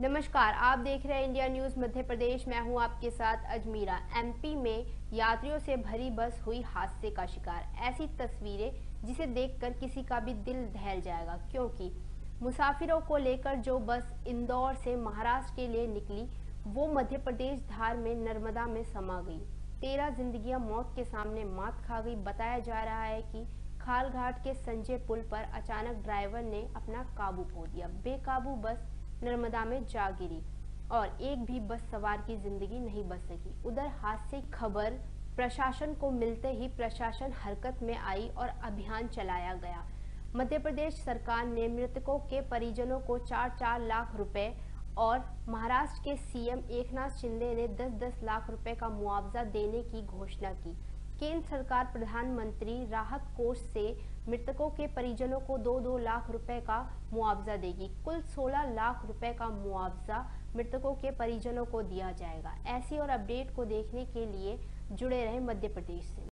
नमस्कार, आप देख रहे हैं इंडिया न्यूज़ मध्य प्रदेश। मैं हूँ आपके साथ अजमीरा। एमपी में यात्रियों से भरी बस हुई हादसे का शिकार। ऐसी तस्वीरें जिसे देखकर किसी का भी दिल दहल जाएगा, क्योंकि मुसाफिरों को लेकर जो बस इंदौर से महाराष्ट्र के लिए निकली, वो मध्य प्रदेश धार में नर्मदा में समा गई। तेरह जिंदगियाँ मौत के सामने मात खा गई। बताया जा रहा है कि खालघाट के संजय पुल पर अचानक ड्राइवर ने अपना काबू खो दिया। बेकाबू बस नर्मदा में जा गिरी और एक भी बस सवार की ज़िंदगी नहीं बच सकी। उधर हादसे खबर प्रशासन को मिलते ही प्रशासन हरकत में आई और अभियान चलाया गया। मध्य प्रदेश सरकार ने मृतकों के परिजनों को चार चार लाख रुपए और महाराष्ट्र के सीएम एकनाथ शिंदे ने 10-10 लाख रुपए का मुआवजा देने की घोषणा की। केंद्र सरकार प्रधानमंत्री राहत कोष से मृतकों के परिजनों को दो दो लाख रुपए का मुआवजा देगी। कुल 16 लाख रुपए का मुआवजा मृतकों के परिजनों को दिया जाएगा। ऐसी और अपडेट को देखने के लिए जुड़े रहे मध्य प्रदेश से।